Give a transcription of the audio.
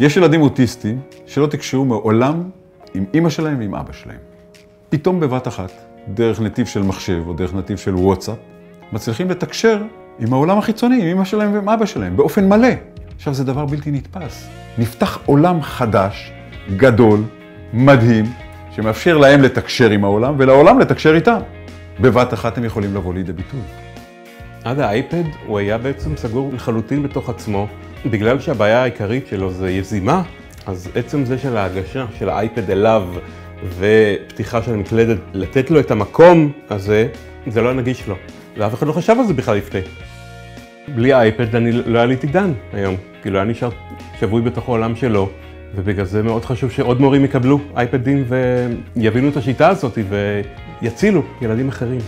יש ילדים אוטיסטים שלא תקשרו מעולם עם אימא שלהם ועם אבא שלהם. פתאום בבת אחת, דרך נתיב של מחשב או דרך נתיב של וואטסאפ, מצליחים לתקשר עם העולם החיצוני, עם אמא שלהם ועם אבא שלהם, באופן מלא. עכשיו, זה דבר בלתי נתפס. נפתח עולם חדש, גדול, מדהים, שמאפשר להם לתקשר עם העולם ולעולם לתקשר איתם. בבת אחת הם יכולים לבוא לידי ביטוי. עד האייפד הוא היה בעצם סגור לחלוטין בתוך עצמו, בגלל שהבעיה העיקרית שלו זה יזימה, אז עצם זה של ההגשה של האייפד אליו ופתיחה של המקלדת, לתת לו את המקום הזה, זה לא נגיש לו. ואף אחד לא חשב על זה בכלל לפני. בלי האייפד אני לא היה לי תגדן היום, כאילו היה נשאר שבוי בתוך העולם שלו, ובגלל זה מאוד חשוב שעוד מורים יקבלו אייפדים ויבינו את השיטה הזאת ויצילו ילדים אחרים.